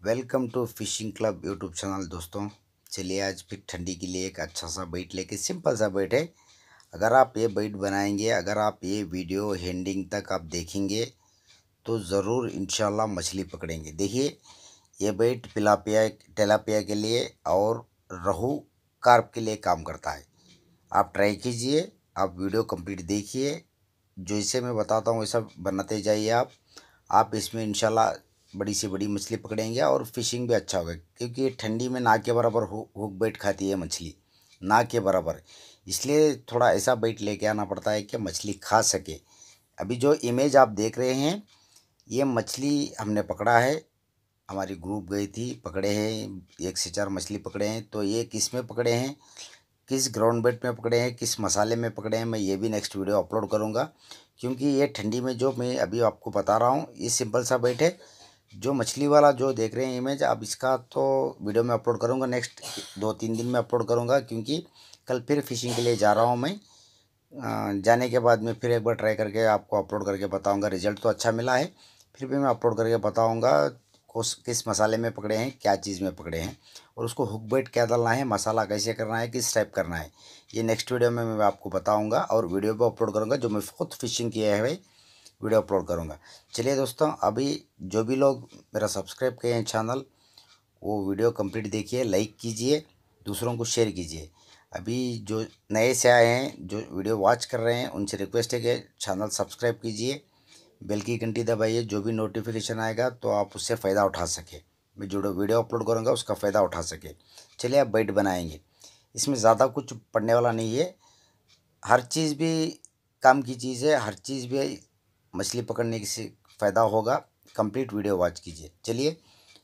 Welcome to fishing club YouTube channel दोस्तों। चलिए आज फिर ठंडी के लिए एक अच्छा सा बैट लेके सिंपल सा बैट है। अगर आप ये बैट बनाएँगे, अगर आप ये वीडियो हैंडिंग तक आप देखेंगे तो ज़रूर इंशाल्लाह मछली पकड़ेंगे। देखिए, ये बैट पिलापिया टेलापिया के लिए और रहू कार्प के लिए काम करता है। आप ट्राई कीजिए, आप वीडियो कंप्लीट देखिए। जैसे मैं बताता हूँ वैसा बनाते जाइए आप। आप इसमें इंशाल्लाह बड़ी से बड़ी मछली पकड़ेंगे और फिशिंग भी अच्छा होगा, क्योंकि ठंडी में ना के बराबर हुक बैठ खाती है मछली, ना के बराबर। इसलिए थोड़ा ऐसा बैठ लेके आना पड़ता है कि मछली खा सके। अभी जो इमेज आप देख रहे हैं, ये मछली हमने पकड़ा है, हमारी ग्रुप गई थी, पकड़े हैं, एक से चार मछली पकड़े हैं तो ये किसमें पकड़े हैं, किस ग्राउंड बेट में पकड़े हैं, किस मसाले में पकड़े हैं, मैं ये भी नेक्स्ट वीडियो अपलोड करूँगा, क्योंकि ये ठंडी में जो मैं अभी आपको बता रहा हूँ, ये सिंपल सा बैठ है जो मछली वाला जो देख रहे हैं इमेज अब इसका तो वीडियो में अपलोड करूँगा नेक्स्ट दो तीन दिन में अपलोड करूँगा, क्योंकि कल फिर फिशिंग के लिए जा रहा हूँ मैं। जाने के बाद में फिर एक बार ट्राई करके आपको अपलोड करके बताऊँगा। रिज़ल्ट तो अच्छा मिला है, फिर भी मैं अपलोड करके बताऊँगा उस किस मसाले में पकड़े हैं, क्या चीज़ में पकड़े हैं, और उसको हुक बेट क्या डालना है, मसाला कैसे करना है, किस टाइप करना है, ये नेक्स्ट वीडियो में मैं आपको बताऊँगा, और वीडियो पे अपलोड करूँगा, जो मैं खुद फिशिंग किया है वीडियो अपलोड करूँगा। चलिए दोस्तों, अभी जो भी लोग मेरा सब्सक्राइब किए हैं चैनल, वो वीडियो कंप्लीट देखिए, लाइक कीजिए, दूसरों को शेयर कीजिए। अभी जो नए से आए हैं, जो वीडियो वॉच कर रहे हैं, उनसे रिक्वेस्ट है कि चैनल सब्सक्राइब कीजिए, बेल की घंटी दबाइए, जो भी नोटिफिकेशन आएगा तो आप उससे फ़ायदा उठा सके। मैं जो वीडियो अपलोड करूँगा, उसका फ़ायदा उठा सके। चलिए आप बैट बनाएँगे। इसमें ज़्यादा कुछ पढ़ने वाला नहीं है। हर चीज़ भी काम की चीज़ है, हर चीज़ भी मछली पकड़ने से फ़ायदा होगा। कंप्लीट वीडियो वॉच कीजिए। चलिए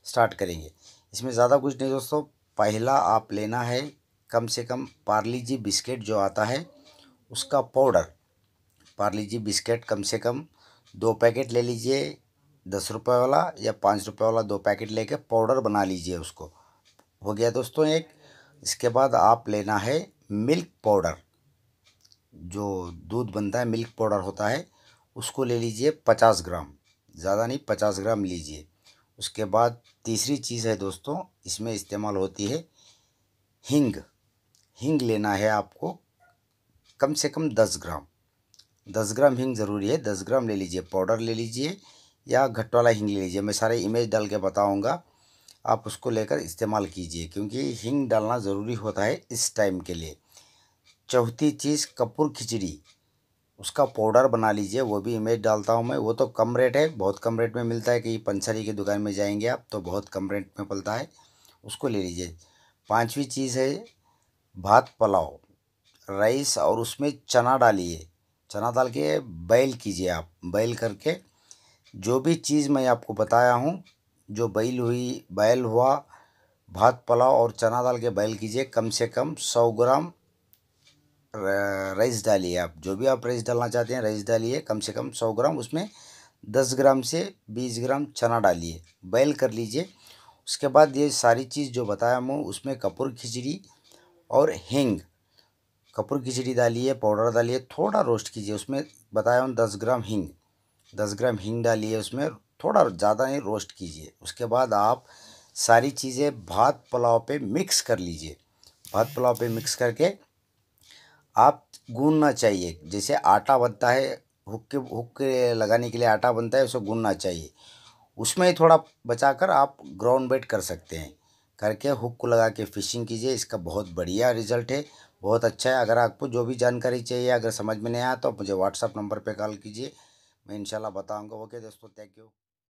स्टार्ट करेंगे। इसमें ज़्यादा कुछ नहीं दोस्तों। पहला आप लेना है, कम से कम पार्ली जी बिस्किट जो आता है, उसका पाउडर पार्ली जी बिस्किट कम से कम दो पैकेट ले लीजिए, दस रुपये वाला या पाँच रुपये वाला दो पैकेट लेके पाउडर बना लीजिए उसको। हो गया दोस्तों एक। इसके बाद आप लेना है मिल्क पाउडर जो दूध बनता है मिल्क पाउडर होता है उसको ले लीजिए पचास ग्राम। ज़्यादा नहीं, पचास ग्राम लीजिए। उसके बाद तीसरी चीज़ है दोस्तों, इसमें इस्तेमाल होती है हिंग। हिंग लेना है आपको कम से कम दस ग्राम। दस ग्राम हिंग ज़रूरी है, दस ग्राम ले लीजिए। पाउडर ले लीजिए या घट वाला हिंग ले लीजिए। मैं सारे इमेज डाल के बताऊँगा, आप उसको लेकर इस्तेमाल कीजिए, क्योंकि हिंग डालना ज़रूरी होता है इस टाइम के लिए। चौथी चीज़, कपूर खिचड़ी। उसका पाउडर बना लीजिए, वो भी इमेज डालता हूँ मैं। वो तो कम रेट है, बहुत कम रेट में मिलता है कि पंचरी की दुकान में जाएँगे आप तो बहुत कम रेट में पलता है। उसको ले लीजिए। पांचवी चीज़ है, भात पुलाव। राइस और उसमें चना डालिए। चना डाल के बैल कीजिए आप। बैल करके जो भी चीज़ मैं आपको बताया हूँ, जो बैल हुई बैल हुआ, भात पुलाव और चना डाल के बैल कीजिए। कम से कम सौ ग्राम राइस डालिए आप। जो भी आप राइस डालना चाहते हैं राइस डालिए। कम से कम सौ ग्राम उसमें दस ग्राम से बीस ग्राम चना डालिए। बॉयल कर लीजिए। उसके बाद ये सारी चीज़ जो बताया मैं उसमें कपूर खिचड़ी और हिंग। कपूर खिचड़ी डालिए, पाउडर डालिए, थोड़ा रोस्ट कीजिए। उसमें बताया हूँ, दस ग्राम हिंग। दस ग्राम हिंग डालिए उसमें, थोड़ा ज़्यादा नहीं रोस्ट कीजिए। उसके बाद आप सारी चीज़ें भात पुलाव पे मिक्स कर लीजिए। भात पुलाव पे मिक्स करके आप गूंदना चाहिए। जैसे आटा बनता है, हुक के हुक के लगाने के लिए आटा बनता है उसे गूंदना चाहिए। उसमें थोड़ा बचाकर आप ग्राउंड बेट कर सकते हैं। करके हुक को लगा के फिशिंग कीजिए, इसका बहुत बढ़िया रिज़ल्ट है। बहुत अच्छा है। अगर आपको जो भी जानकारी चाहिए, अगर समझ में नहीं आया तो मुझे व्हाट्सअप नंबर पर कॉल कीजिए। मैं इंशाल्लाह बताऊँगा। ओके दोस्तों, थैंक यू।